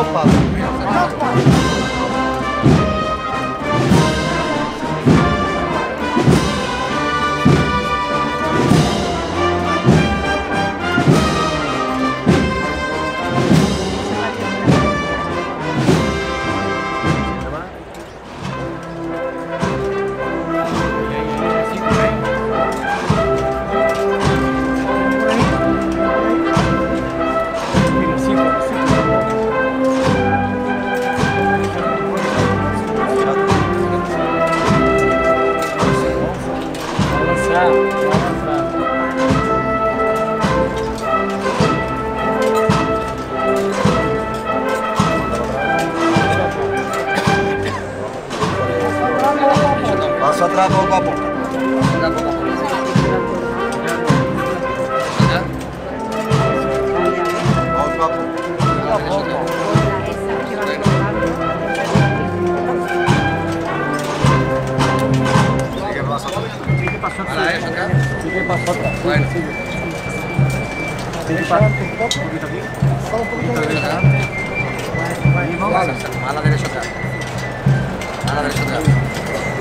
o passo. atrás poco a poco. o eso, acá. o para acá. Bueno. Sigue para o Un poquito aquí. Un poquito o acá. A la derecha acá. A la derecha acá.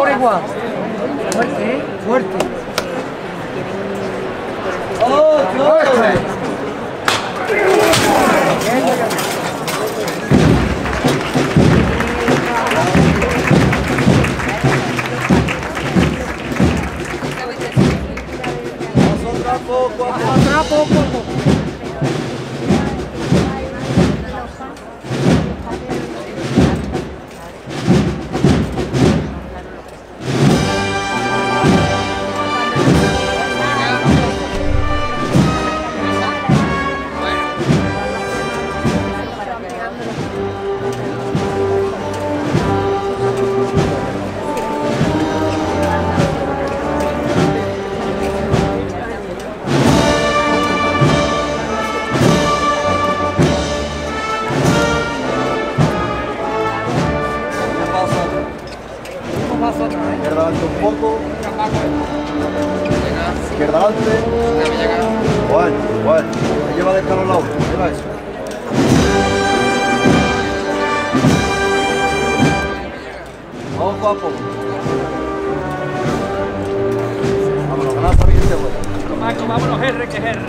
Por igual. Fuerte, ¿eh? Fuerte. ¡Oh, fuerte! poco a poco. Poco a poco. Guay, guay. Me lleva de escalón la otra. Lleva eso. Poco a poco. Vámonos, para bien de vuelta. Vámonos, R que es R.